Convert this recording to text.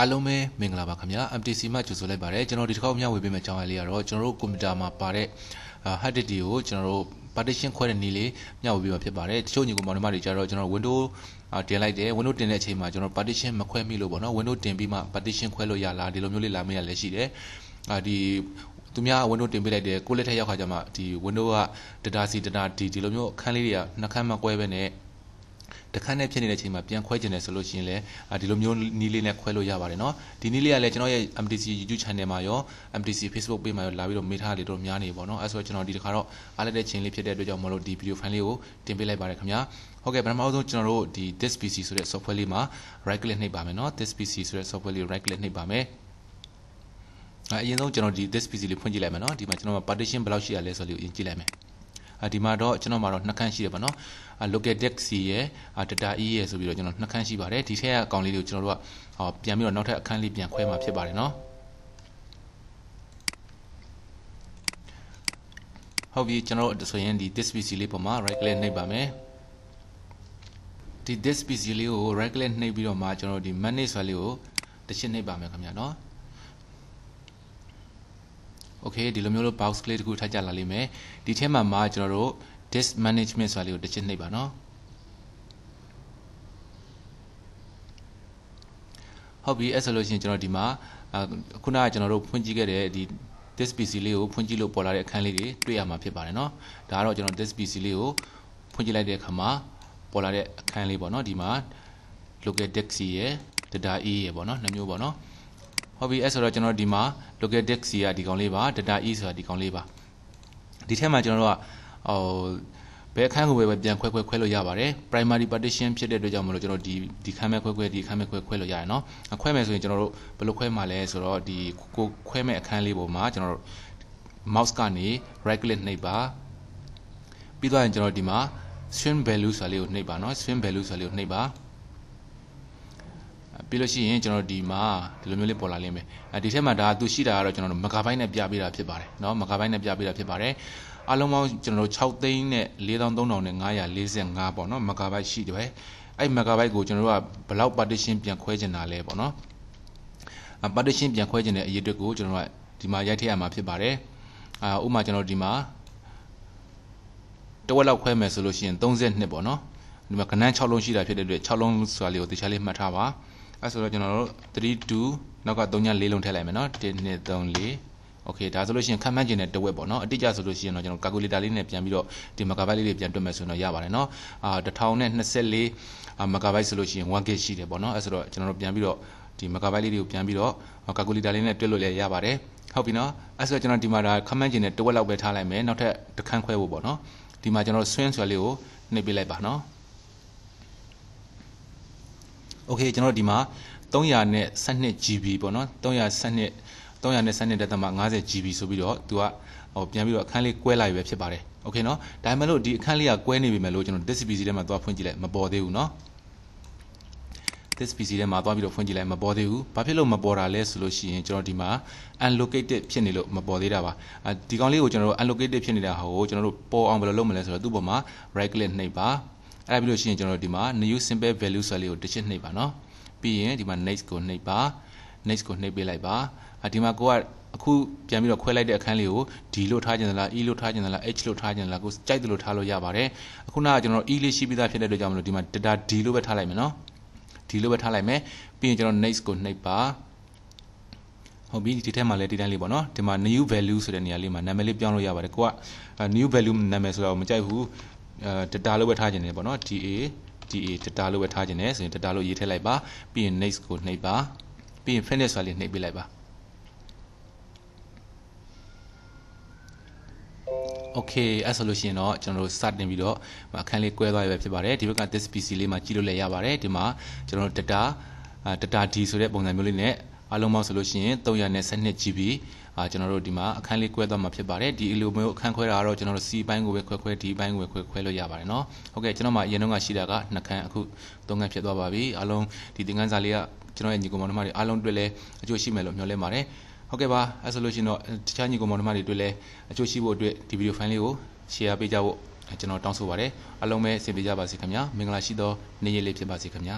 အားလုံးပဲမင်္ဂလာပါခင်ဗျာ MTC မှာကြိုဆိုလိုက်ပါတယ်ကျွန်တော်ဒီတစ်ခေါက်မျှဝေပေးမယ့်အကြောင်းအရာလေးကတော့ကျွန်တော်တို့ကွန်ပျူတာမှာပါတဲ့ hard disk တွေကိုကျွန်တော်တို့ partition ခွဲတဲ့နည်းလေးမျှဝေပေးမှာဖြစ်ပါတယ်တချို့ညီကောင်မောင်နှမတွေကြတော့ကျွန်တော် window တင်လိုက်တယ် window တင်တဲ့အချိန်မှာကျွန်တော် partition မခွဲမိလို့ပေါ့နော် window တင်ပြီးမှ partition ခွဲလို့ရလားဒီလိုမျိုးလေးလာမေးရလည်းရှိတယ်အာဒီသူများ window တင်ပေးလိုက်တယ်ကိုလက်ထက်ရောက်ခါကျမှဒီ window က data C data D ဒီလိုမျိုးအခန်းလေးတွေကနှစ်ခန်းမကွဲပဲနဲ့ တခန်းနဲ့ဖြစ်နေတဲ့အချိန်မှာပြန်ခွဲကျင်တယ်ဆိုလို့ရှိရင်လည်းဒီလိုမျိုးနီးလေးနဲ့ခွဲလို့ရပါတယ်နော်ဒီနီးလေးကလည်းကျွန်တော်ရဲ့ MTC YouTube channel မှာရော MTC Facebook page မှာရောလာပြီးတော့မေးထားလေတော့များနေပေါ့နော်အဲဆိုတော့ကျွန်တော်ဒီတစ်ခါတော့အားလက်တဲ့ချိန်လေးဖြစ်တဲ့အတွက်ကြောင့်မလို့ဒီ video file လေးကိုတင်ပေးလိုက်ပါတယ်ခင်ဗျာဟုတ်ကဲ့ပထမဆုံးကျွန်တော်တို့ဒီ this PC ဆိုတဲ့ software လေးမှာ right click နှိပ်ပါမယ်နော် this PC ဆိုတဲ့ software လေးကို right click နှိပ်ပါမယ်အရင်ဆုံးကျွန်တော်ဒီ this PC လေးဖွင့်ကြည့်လိုက်မယ်နော်ဒီမှာကျွန်တော် partition ဘယ်လောက်ရှိရလဲဆိုလို့အရင်ကြည့်လိုက်မယ် ဒီမှာတော့ကျွန်တော်မှာတော့နှစ်ခန်းရှိတယ်ပေါ့နော် local dex ရဲ့ data e ရဲ့ဆိုပြီးတော့ကျွန်တော်နှစ်ခန်းရှိပါတယ်ဒီထက်အကောင်လေးတွေကိုကျွန်တော်တို့ကပြန်ပြီးတော့နောက်ထပ်အခန်းလေးပြန်ခွဲမှာဖြစ်ပါတယ်နော်ဟုတ်ပြီကျွန်တော်တို့ဆိုရင်ဒီ this pc လေးပေါ်မှာ right click နှိပ်ပါမယ်ဒီ this pc လေးကို right click နှိပ်ပြီးတော့မှကျွန်တော်တို့ဒီ manage ဆိုလေးကိုတစ်ချက်နှိပ်ပါမယ်ခင်ဗျာနော် โอเคဒီလိုမျိုးလို့ box ကလေးတခုထပ်ကြလာလိမ့်မယ်ဒီထဲမှာမှာကျွန်တော်တို့ disk management ဆိုတာလေးကိုတစ်ချက်နှိပ်ပါနော်ဟုတ်ပြီအဲ့ဆိုလို့ရှိရင်ကျွန်တော်ဒီမှာခုနကကျွန်တော်တို့ဖွင့်ကြည့်ခဲ့တဲ့ဒီ disk PC လေးကိုဖွင့်ကြည့်လို့ပေါ်လာတဲ့အခန်းလေးတွေတွေ့ရမှာဖြစ်ပါတယ်เนาะဒါကတော့ကျွန်တော် disk PC လေးကိုဖွင့်ကြည့်လိုက်တဲ့အခါမှာပေါ်လာတဲ့အခန်းလေးပေါ့เนาะဒီမှာ local disk ရဲ့ data e ရဲ့ပေါ့เนาะနှစ်မျိုးပေါ့เนาะ ဟုတ်ပြီအဲ့ဆိုတော့ကျွန်တော်ဒီမှာ local disk ကဒီကောင်လေးပါ data e ဆိုတာဒီကောင်လေးပါဒီထဲမှာကျွန်တော်တို့ကဟိုဘယ်အခန်းကိုပဲပြန်ခွဲခွဲခွဲလို့ရပါတယ် primary partition ဖြစ်တဲ့အတွက်ကြောင့်မလို့ကျွန်တော်ဒီဒီခန်းမဲ့ခွဲခွဲဒီခန်းမဲ့ခွဲခွဲလို့ရတယ်เนาะခွဲမယ်ဆိုရင်ကျွန်တော်တို့ဘယ်လိုခွဲမှာလဲဆိုတော့ဒီကိုခွဲမဲ့အခန်းလေးပေါ်မှာကျွန်တော်တို့ mouse ကနေ right click နှိပ်ပါပြီးတော့ကျွန်တော်ဒီမှာ swing value ဆိုတာလေးကိုနှိပ်ပါเนาะ swing value ဆိုတာလေးကိုနှိပ်ပါ ပြီးလို့ရှိရင်ကျွန်တော်ဒီမှာဒီလိုမျိုးလေးပေါ်လာလိမ့်မယ်အဲဒီထဲမှာဒါသူရှိတာကတော့ကျွန်တော်တို့မဂါဘိုက်နဲ့ပြပေးတာဖြစ်ပါတယ်เนาะမဂါဘိုက်နဲ့ပြပေးတာဖြစ်ပါတယ်အလုံးပေါင်းကျွန်တော်တို့6သိန်းနဲ့4345ပေါ့နော်မဂါဘိုက်ရှိတယ်အဲ့မဂါဘိုက်ကိုကျွန်တော်တို့ကဘလောက် partition ပြန်ခွဲချင်တာလဲပေါ့နော် partition ပြန်ခွဲချင်တဲ့အရေးအတွက်ကိုကျွန်တော်တို့ကဒီမှာရိုက်ထည့်ရမှာဖြစ်ပါတယ်အာဥမာကျွန်တော်ဒီမှာတဝက်လောက်ခွဲမယ်ဆိုလို့ရှိရင်32ပေါ့နော်ဒီမှာကဏ္ဍ6လုံးရှိတာဖြစ်တဲ့အတွက်6လုံးဆိုတာလေးကိုတခြားလေးမှတ်ထားပါ အဲဆိုတော့ကျွန်တော်တို့32နောက်က3ည4လုံးထည့်လိုက်မယ်နော်1 2 3 4โอเคဒါဆိုလို့ရှိရင်ခန့်မှန်းခြင်းနဲ့တဝက်ပေါ့နော်အတိအကျဆိုလို့ရှိရင်တော့ကျွန်တော် calculator လေးနဲ့ပြန်ပြီးတော့ဒီ megabyte လေးတွေပြန်တွက်မယ်ဆိုတော့ရပါတယ်နော်အာ1024 megabyte ဆိုလို့ရှိရင် 1GB ရှိတယ်ပေါ့နော်အဲဆိုတော့ကျွန်တော်တို့ပြန်ပြီးတော့ဒီ megabyte လေးတွေကိုပြန်ပြီးတော့ calculator လေးနဲ့တွက်လို့လည်းရပါတယ်ဟုတ်ပြီနော်အဲဆိုတော့ကျွန်တော်ဒီမှာဒါခန့်မှန်းခြင်းနဲ့တဝက်လောက်ပဲထားလိုက်မယ်နောက်ထပ်တစ်ခန်းခွဲဖို့ပေါ့နော်ဒီမှာကျွန်တော် swing ဆိုလေးကိုနှိပ်ပေးလိုက်ပါနော် โอเคကျွန်တော်ဒီမှာ312 GB ပေါ့နော်312 312.50 GB ဆိုပြီးတော့သူကဟိုပြန်ပြီးတော့အခန်းလေးကွဲလိုက်ပဲဖြစ်ပါတယ်โอเคเนาะဒါပေမဲ့လို့ဒီအခန်းလေးကကွဲနေပြီမဲ့လို့ကျွန်တော် this PC ထဲမှာသွားဖွင့်ကြည့်လိုက်မပေါ်သေးဘူးเนาะ this PC ထဲမှာသွားပြီးတော့ဖွင့်ကြည့်လိုက်မပေါ်သေးဘူးဘာဖြစ်လို့မပေါ်တာလဲဆိုလို့ရှိရင်ကျွန်တော်ဒီမှာ unlocated ဖြစ်နေလို့မပေါ်သေးတာပါဒီကောင်လေးကိုကျွန်တော်တို့ unlocated ဖြစ်နေတာဟာကိုကျွန်တော်တို့ပေါ်အောင်ဘယ်လိုလုပ်မလဲဆိုတော့သူ့ပေါ်မှာ right click နှိပ်ပါ အဲ့ဒါပြီးလို့ရှိရင်ကျွန်တော်ဒီမှာ new simple value ဆိုလေးကိုတစ်ချက်နှိပ်ပါနော်ပြီးရင်ဒီမှာ next ကိုနှိပ်ပါ next ကိုနှိပ်ပေးလိုက်ပါအဒီမှာကိုကအခုပြန်ပြီးတော့ခွဲလိုက်တဲ့အခန်းလေးကို D လို့ထားခြင်းသလား E လို့ထားခြင်းသလား H လို့ထားခြင်းသလားကိုကြိုက်တယ်လို့ထားလို့ရပါတယ်အခုနကကျွန်တော် E လေးရှိပြီးသားဖြစ်တဲ့အတွက်ကြောင့်မလို့ဒီမှာ data D လို့ပဲထားလိုက်မယ်နော် D လို့ပဲထားလိုက်မယ်ပြီးရင်ကျွန်တော် next ကိုနှိပ်ပါဟုတ်ပြီဒီထဲမှာလည်းဒီတိုင်းလေးပေါ့နော်ဒီမှာ new value ဆိုတဲ့နေရာလေးမှာနာမည်လေးပြောင်းလို့ရပါတယ်ကိုက new value နာမည်ဆိုတော့မကြိုက်ဘူး data လို့ပဲထားခြင်းနေပေါ့နော် DA DA data လို့ပဲထားခြင်းနေဆိုရင် data လို့ရေးထည့်လိုက်ပါပြီးရင် next ကိုနှိပ်ပါပြီးရင် finish ဆိုလေးနှိပ်ပေးလိုက်ပါ okay အဲ့ဆိုလို့ရှိရင်တော့ကျွန်တော်တို့စတင်ပြီးတော့အခန်းလေး꿰သွားရပဲဖြစ်ပါတယ်ဒီဘက်က this PC လေးမှာကြည့်လို့လည်းရပါတယ်ဒီမှာကျွန်တော်တို့ data data D ဆိုတဲ့ပုံစံမျိုးလေးနဲ့ အားလုံးပေါင်းဆိုလို့ရှိရင် 312GB အာကျွန်တော်တို့ဒီမှာအခန်းလေးကွဲသွားမှာဖြစ်ပါတယ်ဒီလိုမျိုးအခန်းခွဲတာကတော့ကျွန်တော်တို့ C ဘိုင်းကိုပဲခွဲခွဲ D ဘိုင်းကိုပဲခွဲခွဲလို့ရပါတယ်เนาะဟုတ်ကဲ့ကျွန်တော်မှအရင်တော့ကရှိတာကနှစ်ခန်းအခုသုံးခန်းဖြစ်သွားပါပြီအားလုံးဒီသင်ခန်းစာလေးကကျွန်တော်ရဲ့ညီကောင်မောင်နှမတွေအားလုံးတွေ့လဲအကျိုးရှိမယ်လို့မျှော်လင့်ပါတယ်ဟုတ်ကဲ့ပါအဲဆိုလို့ရှိရင်တော့တခြားညီကောင်မောင်နှမတွေတွေ့လဲအကျိုးရှိဖို့အတွက်ဒီဗီဒီယိုဖိုင်လေးကို share ပေးကြဖို့ကျွန်တော်တောင်းဆိုပါတယ်အားလုံးပဲအဆင်ပြေကြပါစေခင်ဗျာမင်္ဂလာရှိသောနေ့ရက်လေးဖြစ်ပါစေခင်ဗျာ